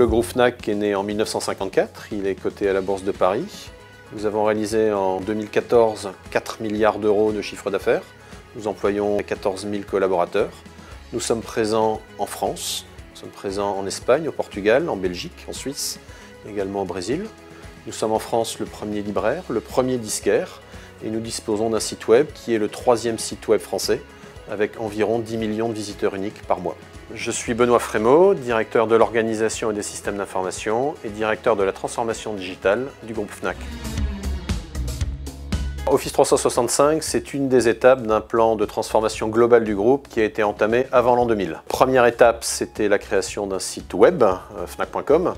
Le groupe Fnac est né en 1954, il est coté à la Bourse de Paris. Nous avons réalisé en 2014 4 milliards d'euros de chiffre d'affaires. Nous employons 14 000 collaborateurs. Nous sommes présents en France, nous sommes présents en Espagne, au Portugal, en Belgique, en Suisse, également au Brésil. Nous sommes en France le premier libraire, le premier disquaire, et nous disposons d'un site web qui est le troisième site web français, avec environ 10 millions de visiteurs uniques par mois. Je suis Benoît Frémaux, directeur de l'organisation et des systèmes d'information et directeur de la transformation digitale du groupe FNAC. Office 365, c'est une des étapes d'un plan de transformation globale du groupe qui a été entamé avant l'an 2000. Première étape, c'était la création d'un site web, euh, fnac.com,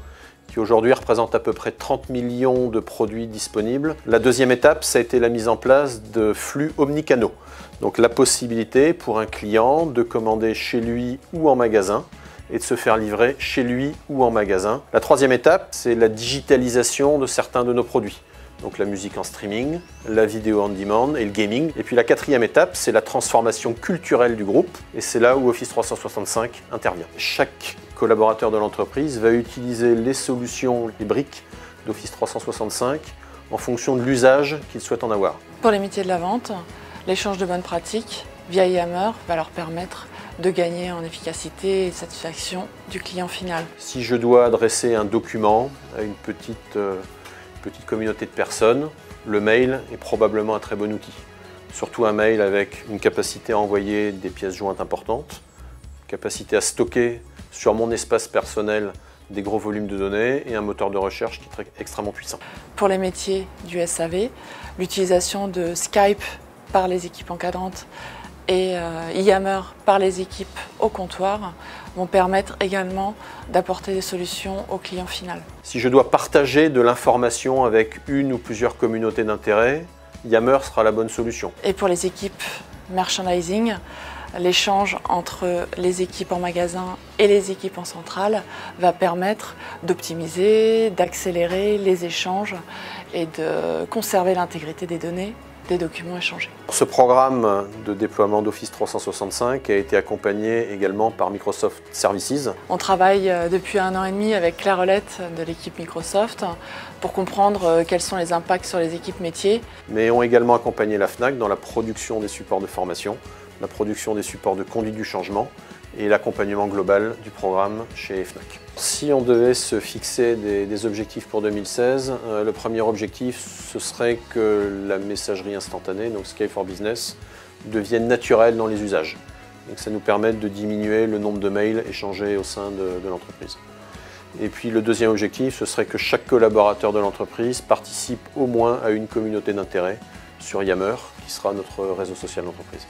qui aujourd'hui représente à peu près 30 millions de produits disponibles. La deuxième étape, ça a été la mise en place de flux omnicanaux. Donc la possibilité pour un client de commander chez lui ou en magasin et de se faire livrer chez lui ou en magasin. La troisième étape, c'est la digitalisation de certains de nos produits donc la musique en streaming, la vidéo on demand et le gaming. Et puis la quatrième étape, c'est la transformation culturelle du groupe, et c'est là où Office 365 intervient. Chaque collaborateur de l'entreprise va utiliser les solutions, les briques d'Office 365 en fonction de l'usage qu'il souhaite en avoir. Pour les métiers de la vente, l'échange de bonnes pratiques via Yammer va leur permettre de gagner en efficacité et satisfaction du client final. Si je dois adresser un document à une petite euh, petite communauté de personnes, le mail est probablement un très bon outil. Surtout un mail avec une capacité à envoyer des pièces jointes importantes, capacité à stocker sur mon espace personnel des gros volumes de données et un moteur de recherche qui est extrêmement puissant. Pour les métiers du SAV, l'utilisation de Skype par les équipes encadrantes et euh, Yammer par les équipes au comptoir vont permettre également d'apporter des solutions au client final. Si je dois partager de l'information avec une ou plusieurs communautés d'intérêt, Yammer sera la bonne solution. Et pour les équipes merchandising, l'échange entre les équipes en magasin et les équipes en centrale va permettre d'optimiser, d'accélérer les échanges et de conserver l'intégrité des données des documents échangés. Ce programme de déploiement d'Office 365 a été accompagné également par Microsoft Services. On travaille euh, depuis un an et demi avec Claire Rolette de l'équipe Microsoft pour comprendre euh, quels sont les impacts sur les équipes métiers. Mais ont également accompagné la FNAC dans la production des supports de formation, la production des supports de conduite du changement et l'accompagnement global du programme chez FNAC. Si on devait se fixer des, objectifs pour 2016, euh, le premier objectif, ce serait que la messagerie instantanée, donc Skype for Business, devienne naturelle dans les usages que ça nous permette de diminuer le nombre de mails échangés au sein de, de l'entreprise. Et puis le deuxième objectif, ce serait que chaque collaborateur de l'entreprise participe au moins à une communauté d'intérêt sur Yammer, qui sera notre réseau social d'entreprise.